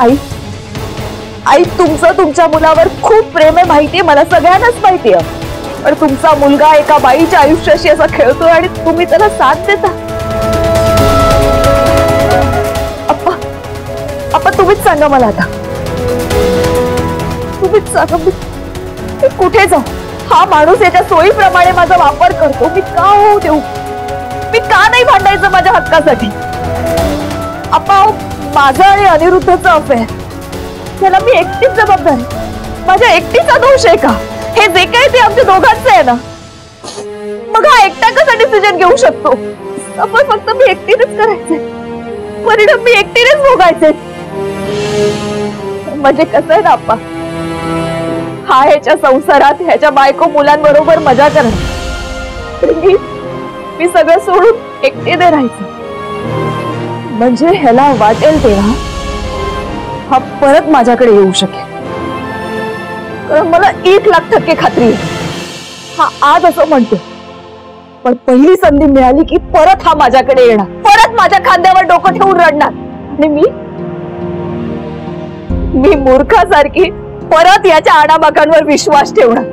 आई आई, तुमचं तुमच्या मुलावर खूप प्रेम आहे माहितीये, मला सगळ्यांनाच माहितीये. पण तुमचा मुलगा एका बाईच्या आयुष्याशी असा खेळतोय आणि तुम्ही त्याला साथ देता. तुम्हीच सांगा मला आता. तुम्हीच सांगा मी. कुठे जाऊ? हा माणूस याच्या सोयीप्रमाणे माझा वापर करतो. मी का होऊ देऊ? मी का नाही भांडायचं माझ्या हक्कासाठी? माझं आणि अनिरुद्धचं दोष आहे का? हे जे काही आहे ना? मग हा एकटा कसा डिसिजन घेऊ शकतो? सफ़र फक्त मी परिणाम मी म्हणजे कसं आहे ना हा बायको मज़ा मी मी सगळं सोडून एकटीने म्हणजे ह्याला वाटेल तेव्हा हा परत माझ्याकडे येऊ शकेल. कारण मला एक लाख टक्के खात्री आहे. हा आज असं म्हणतो. पण पहिली संधी मिळाली की परत हा माझ्याकडे येणार. परत माझ्या खांद्यावर डोकं ठेवून रडणार. आणि मी मी मूर्खासारखी परत याच्या आडाबाकांवर विश्वास ठेवणार.